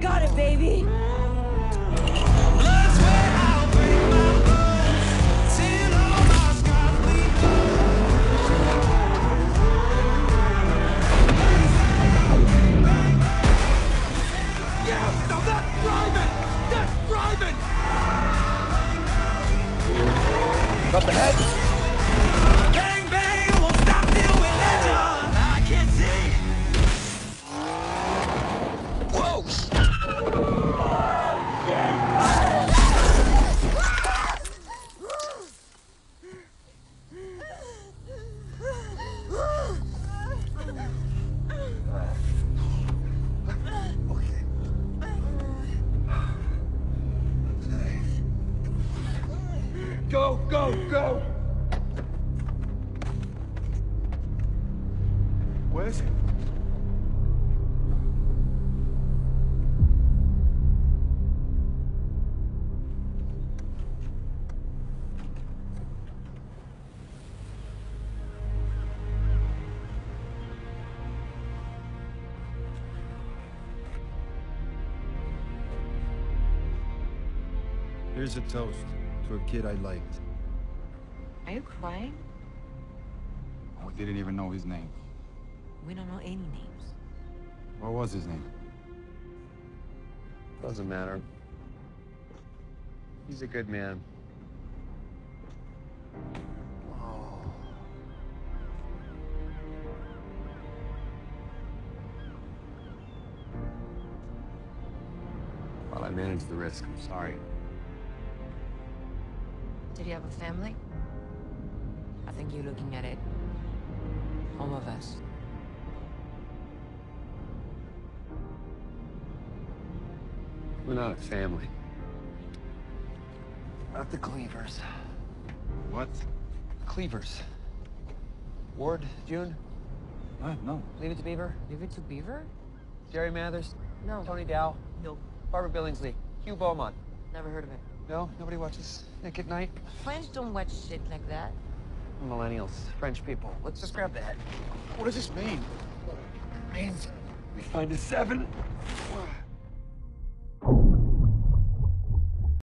Got it, baby. Got the head? Bang, bang, won't stop till we legend. I can see. Whoa! Go, go, go! Where is it? Here's a toast to a kid I liked. Are you crying? Oh, we didn't even know his name. We don't know any names. What was his name? Doesn't matter. He's a good man. Well, I managed the risk. I'm sorry. Did he have a family? I think you're looking at it. All of us. We're not a family. Not the Cleavers. What? Cleavers. Ward, June, Uh, no. Leave It to Beaver, Leave it to Beaver? Jerry Mathers, No. Tony Dow, No. Barbara Billingsley, Hugh Beaumont. Never heard of it. No, nobody watches Nick at Nite. French don't watch shit like that. Millennials, French people. Let's just grab that. What does this mean? Means we find a seven,